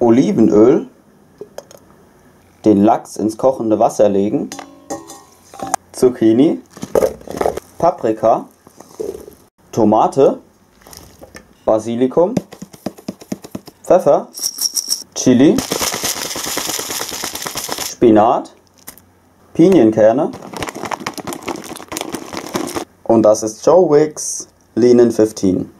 Olivenöl, den Lachs ins kochende Wasser legen, Zucchini, Paprika, Tomate, Basilikum, Pfeffer, Chili, Spinat, Pinienkerne und das ist Joe Wicks Linen 15.